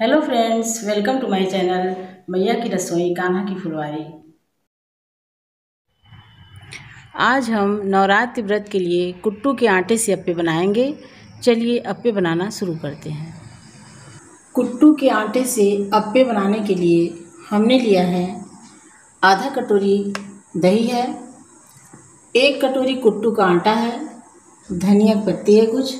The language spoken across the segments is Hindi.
Hello friends welcome to my channel Maiya ki Rasoi Kanha की फुलवारी आज हम नवरात्रि व्रत के लिए कुट्टू के आटे से अप्पे बनाएँगे। चलिए अप्पे बनाना शुरू करते हैं। कुट्टू के आटे से अप्पे बनाने के लिए हमने लिया है आधा कटोरी दही है, एक कटोरी कुट्टू का आटा है, धनिया पत्ती है कुछ,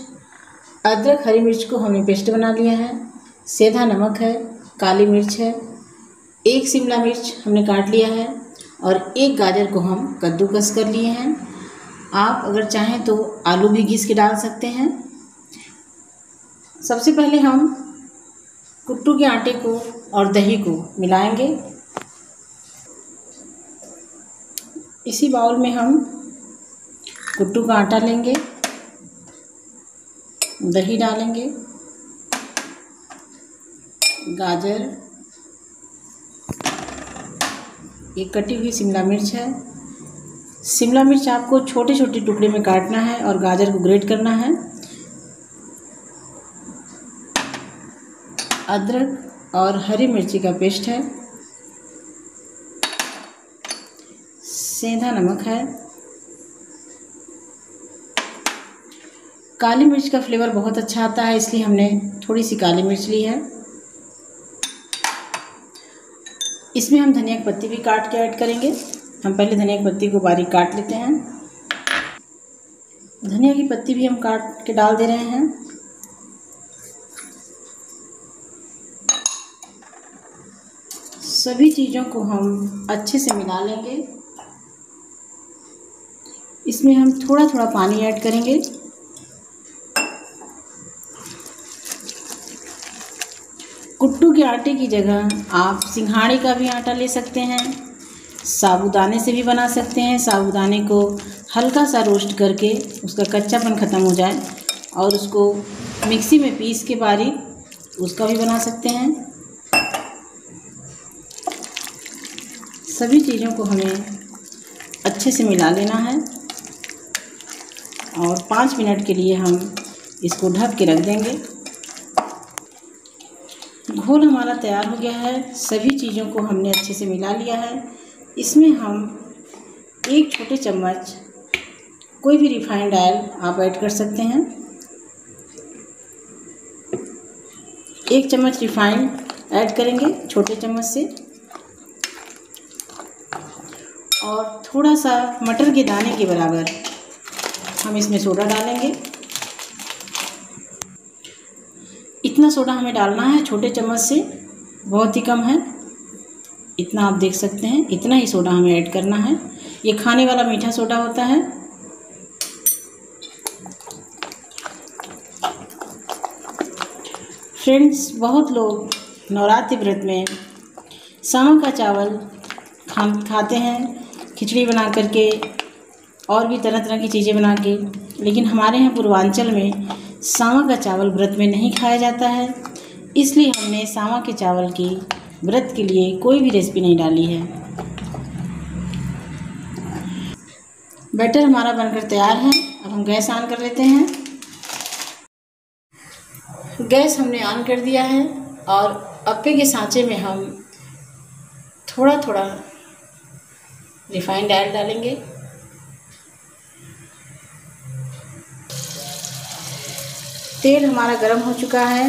अदरक, हरी मिर्च को हमने पेस्ट बना लिया है। सेधा नमक है, काली मिर्च है, एक शिमला मिर्च हमने काट लिया है और एक गाजर को हम कद्दूकस कर लिए हैं। आप अगर चाहें तो आलू भी घिस के डाल सकते हैं। सबसे पहले हम कुट्टू के आटे को और दही को मिलाएँगे। इसी बाउल में हम कुट्टू का आटा लेंगे, दही डालेंगे। गाजर, एक कटी हुई शिमला मिर्च है। शिमला मिर्च आपको छोटे छोटे टुकड़े में काटना है और गाजर को ग्रेट करना है। अदरक और हरी मिर्ची का पेस्ट है। सेंधा नमक है। काली मिर्च का फ्लेवर बहुत अच्छा आता है, इसलिए हमने थोड़ी सी काली मिर्च ली है। इसमें हम धनिया की पत्ती भी काट के ऐड करेंगे। हम पहले धनिया की पत्ती को बारीक काट लेते हैं। धनिया की पत्ती भी हम काट के डाल दे रहे हैं। सभी चीज़ों को हम अच्छे से मिला लेंगे। इसमें हम थोड़ा थोड़ा पानी ऐड करेंगे। कुट्टू के आटे की जगह आप सिंघाड़े का भी आटा ले सकते हैं। साबुदाने से भी बना सकते हैं। साबुदाने को हल्का सा रोस्ट करके उसका कच्चापन ख़त्म हो जाए और उसको मिक्सी में पीस के बारीक उसका भी बना सकते हैं। सभी चीज़ों को हमें अच्छे से मिला लेना है और पाँच मिनट के लिए हम इसको ढक के रख देंगे। घोल हमारा तैयार हो गया है। सभी चीज़ों को हमने अच्छे से मिला लिया है। इसमें हम एक छोटे चम्मच कोई भी रिफाइंड ऑयल आप ऐड कर सकते हैं। एक चम्मच रिफाइंड ऐड करेंगे छोटे चम्मच से। और थोड़ा सा मटर के दाने के बराबर हम इसमें सोडा डालेंगे। इतना सोडा हमें डालना है? छोटे चम्मच से। बहुत ही कम है। इतना आप देख सकते हैं। इतना ही सोडा हमें ऐड करना है। ये खाने वाला मीठा सोडा होता है। फ्रेंड्स, बहुत लोग नवरात्रि व्रत में सामा का चावल खा, खाते हैं। खिचड़ी बना करके और भी तरह तरह की चीज़ें बना के। लेकिन हमारे यहाँ पूर्वांचल में सावा का चावल व्रत में नहीं खाया जाता है। इसलिए हमने सावा के चावल की व्रत के लिए कोई भी रेसिपी नहीं डाली है। बैटर हमारा बनकर तैयार है। अब हम गैस ऑन कर लेते हैं। गैस हमने ऑन कर दिया है और अप्पे के सांचे में हम थोड़ा थोड़ा रिफाइंड ऑयल डालेंगे। तेल हमारा गर्म हो चुका है।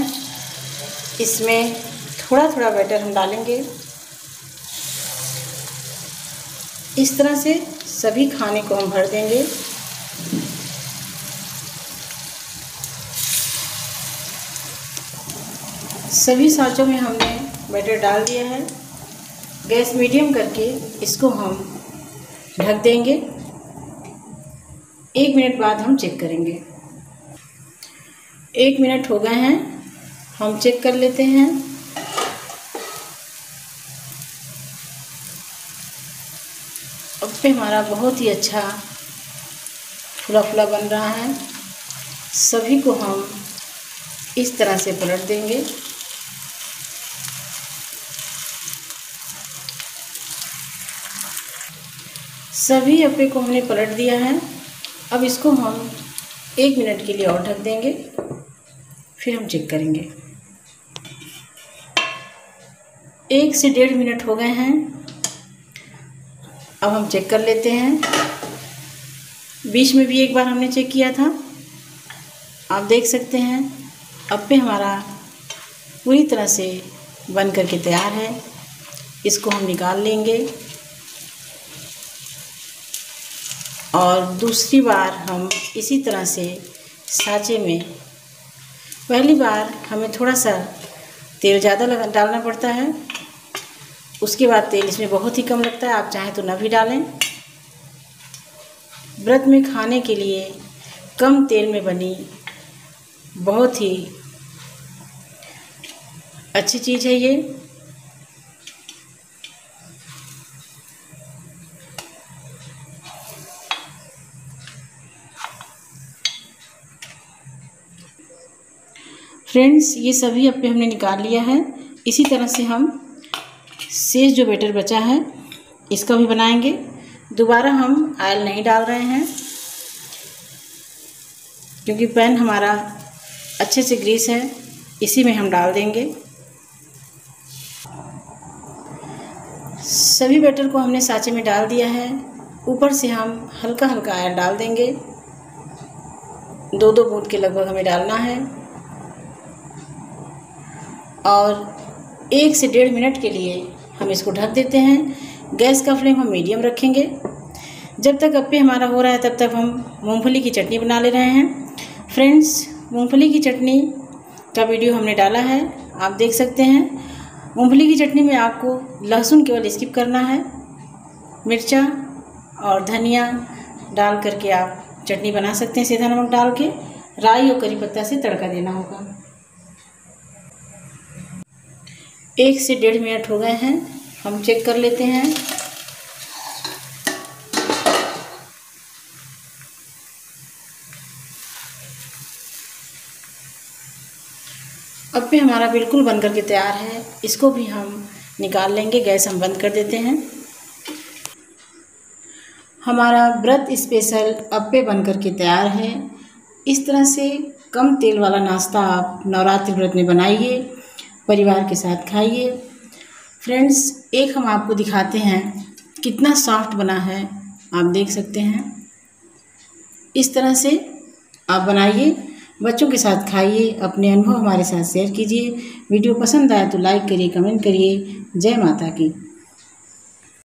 इसमें थोड़ा थोड़ा बैटर हम डालेंगे। इस तरह से सभी खाने को हम भर देंगे। सभी साँचों में हमने बैटर डाल दिया है। गैस मीडियम करके इसको हम ढक देंगे। एक मिनट बाद हम चेक करेंगे। एक मिनट हो गए हैं, हम चेक कर लेते हैं। अब पे हमारा बहुत ही अच्छा फुला फुला बन रहा है। सभी को हम इस तरह से पलट देंगे। सभी अप्पे को हमने पलट दिया है। अब इसको हम एक मिनट के लिए और ढक देंगे। फिर हम चेक करेंगे। एक से डेढ़ मिनट हो गए हैं। अब हम चेक कर लेते हैं। बीच में भी एक बार हमने चेक किया था। आप देख सकते हैं अप्पे हमारा पूरी तरह से बन करके तैयार है। इसको हम निकाल लेंगे। और दूसरी बार हम इसी तरह से साँचे में पहली बार हमें थोड़ा सा तेल ज़्यादा लगा, डालना पड़ता है। उसके बाद तेल इसमें बहुत ही कम लगता है, आप चाहें तो ना भी डालें। व्रत में खाने के लिए कम तेल में बनी बहुत ही अच्छी चीज़ है ये। फ्रेंड्स ये सभी अप्पे हमने निकाल लिया है। इसी तरह से हम शेष जो बेटर बचा है, इसका भी बनाएँगे। दोबारा हम आयल नहीं डाल रहे हैं, क्योंकि पैन हमारा अच्छे से ग्रीस है, इसी में हम डाल देंगे। सभी बैटर को हमने साँचे में डाल दिया है। ऊपर से हम हल्का हल्का आयल डाल देंगे। दो दो बूंद के लगभग हमें डालना है। और एक से डेढ़ मिनट के लिए हम इसको ढक देते हैं। गैस का फ्लेम हम मीडियम रखेंगे। जब तक अप्पे हमारा हो रहा है, तब तक हम मूंगफली की चटनी बना ले रहे हैं। फ्रेंड्स, मूंगफली की चटनी का वीडियो हमने डाला है, आप देख सकते हैं। मूंगफली की चटनी में आपको लहसुन केवल स्किप करना है। मिर्चा और धनिया डाल करके आप चटनी बना सकते हैं, सीधा नमक डाल के। राई और करी पत्ता से तड़का देना होगा। एक से डेढ़ मिनट हो गए हैं। हम चेक कर लेते हैं। अब भी हमारा बिल्कुल बन करके तैयार है। इसको भी हम निकाल लेंगे। गैस हम बंद कर देते हैं। हमारा व्रत स्पेशल अप्पे बन कर के तैयार है। इस तरह से कम तेल वाला नाश्ता आप नवरात्रि व्रत में बनाइए। परिवार के साथ खाइए। फ्रेंड्स, एक हम आपको दिखाते हैं कितना सॉफ्ट बना है। आप देख सकते हैं। इस तरह से आप बनाइए, बच्चों के साथ खाइए, अपने अनुभव हमारे साथ शेयर कीजिए। वीडियो पसंद आए तो लाइक करिए कमेंट करिए। जय माता की।